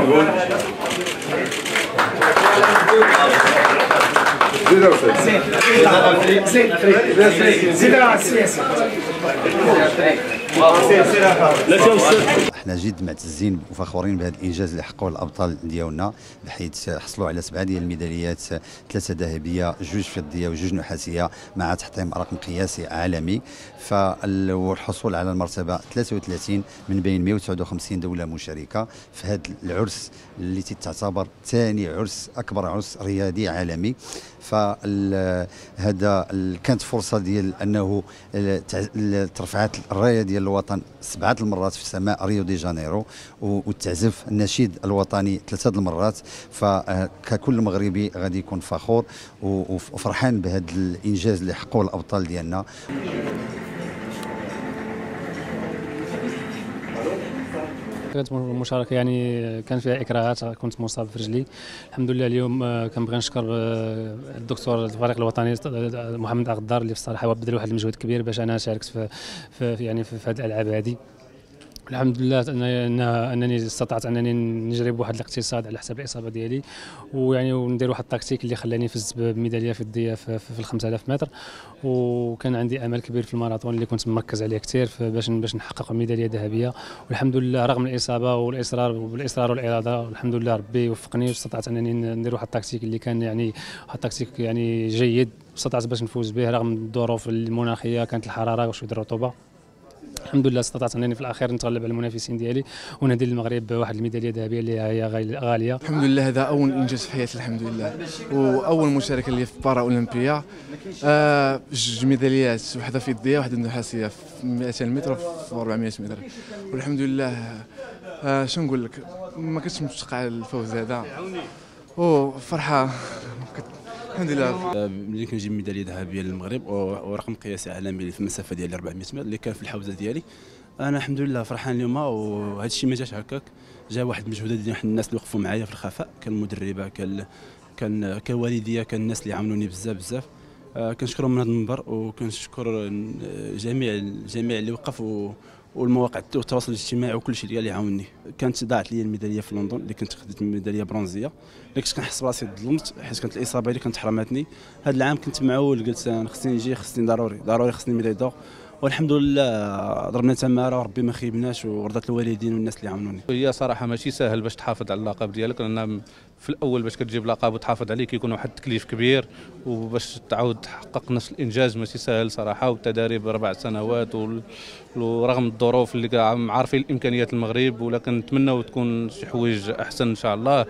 Bravo, Gun. إحنا جد معتزين وفخورين بهذا الإنجاز اللي حققوه الأبطال ديالنا بحيث حصلوا على سبعة ديال الميداليات ثلاثة ذهبية جوج فضية وجوج نحاسية مع تحطيم رقم قياسي عالمي. فالحصول على المرتبة 33 من بين 159 دولة مشاركة في هذا العرس اللي تعتبر ثاني عرس أكبر عرس رياضي عالمي. فهذا كانت فرصة ديال أنه ترفعت الراية ديال الوطن سبعة المرات في سماء ريو دي جانيرو وتعزف النشيد الوطني ثلاثة المرات. فككل مغربي غادي يكون فخور وفرحان بهذا الإنجاز اللي حققوه الأبطال ديالنا. كانت مشاركة يعني كان فيها إكراهات كنت مصاب في رجلي. الحمد لله اليوم آه، كنبغي نشكر آه، الدكتور الفريق الوطني آه، محمد اغدار اللي هو بذل واحد المجهود كبير باش أنا شاركت في, في يعني في هذه الألعاب هذه. الحمد لله أنني استطعت أنني نجرب واحد الاقتصاد على حساب الاصابه ديالي ويعني وندير واحد التكتيك اللي خلاني فزت بميدالية فضية في, في ال 5000 متر. وكان عندي أمل كبير في الماراثون اللي كنت مركز عليه كثير باش باش نحقق ميدالية ذهبية. والحمد لله رغم الإصابة والاصرار والإصرار والإرادة الحمد لله ربي وفقني واستطعت أنني ندير واحد التكتيك اللي كان يعني واحد التكتيك يعني جيد استطعت باش نفوز به رغم الظروف المناخية كانت الحرارة وشوية الرطوبة. الحمد لله استطعت أنني في الأخير نتغلب على المنافسين ديالي ونهدي للمغرب بواحد الميدالية ذهبية اللي هي غالية. الحمد لله هذا أول إنجاز في حياتي الحمد لله. وأول مشاركة لي في بارا اولمبيا آه جوج ميداليات واحدة فضيه واحدة نحاسية في 200 متر وفي 400 متر. والحمد لله. آه شنو نقول لك؟ ما كنتش متوقع الفوز هذا. وفرحه الحمد لله. ملي كنجيب ميدالية ذهبية للمغرب ورقم قياسي عالمي في المسافة ديال 400 متر اللي كان في الحوزة ديالي. أنا الحمد لله فرحان اليوم وهذا الشيء ما جاش هكاك. جا واحد المجهودات ديال الناس اللي وقفوا معايا في الخفاء كان المدربه كان كان كوالديا كان الناس اللي عاونوني بزاف بزاف. آه، كنشكرهم من هذا المنبر وكنشكر جميع جميع اللي وقف والمواقع التواصل الاجتماعي وكل شيء اللي عاوني كانت ضاعت لي الميدالية في لندن اللي كنت خديت ميدالية برونزية. اللي كنت كنحس براسي ظلمت حيت كانت الإصابة اللي كانت حرمتني. هذا العام كنت معول قلت أنا خصني نجي خصني ضروري ضروري خصني ميدالية دور. والحمد لله ضربنا تمارة وربي ما خيبناش ورضات الوالدين والناس اللي عاونوني. هي صراحة ماشي سهل باش تحافظ على اللقب ديالك لأن في الأول باش كتجيب لقب وتحافظ عليه كيكون واحد التكليف كبير وباش تعاود تحقق نفس الإنجاز ماشي سهل صراحة والتدريب أربع سنوات ورغم الظروف اللي عارفين الإمكانيات المغرب ولكن نتمنى تكون شي حوايج أحسن إن شاء الله.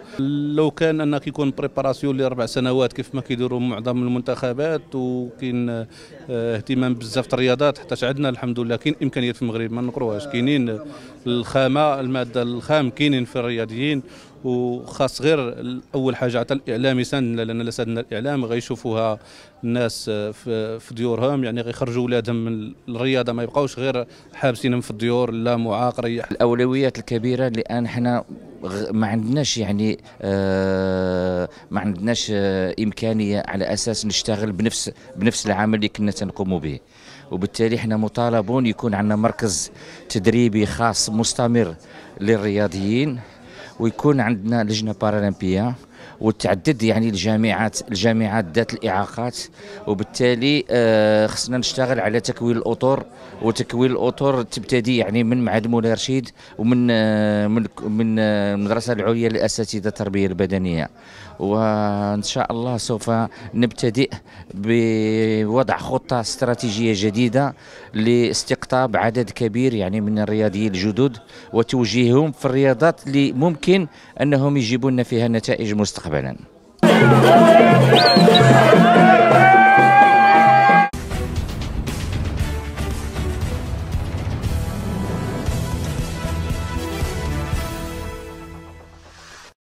لو كان انك يكون بريباراسيون لأربع سنوات كيف ما كيديروا معظم المنتخبات وكاين آه، اهتمام بزاف الرياضات حتى عندنا الحمد لله كاين إمكانيات في المغرب ما نقروهاش. كاينين الخامة المادة الخام كاينين في الرياضيين. وخاص غير أول حاجة عطى الإعلام يساندنا لأن لسادنا الإعلام غيشوفوها الناس في, في ديورهم يعني غيخرجوا اولادهم من الرياضة. ما يبقاوش غير حابسينهم في الديور لا معاق ريح. الأولويات الكبيرة لأن إحنا ما عندناش يعني آه ما عندناش آه إمكانية على أساس نشتغل بنفس بنفس العمل اللي كنا تنقوم به. وبالتالي إحنا مطالبون يكون عندنا مركز تدريبي خاص مستمر للرياضيين. ويكون عندنا لجنة بارالمبيه وتعدد يعني الجامعات الجامعات ذات الإعاقات. وبالتالي آه، خصنا نشتغل على تكوين الأطر. وتكوين الأطر تبتدي يعني من معهد مولاي رشيد ومن آه، من من آه، المدرسة العليا للاساتذه التربية البدنية. وإن شاء الله سوف نبتدئ بوضع خطة استراتيجية جديدة لاستقطاب عدد كبير يعني من الرياضيين الجدد وتوجيههم في الرياضات اللي ممكن أنهم يجيبون فيها نتائج مستقبلا.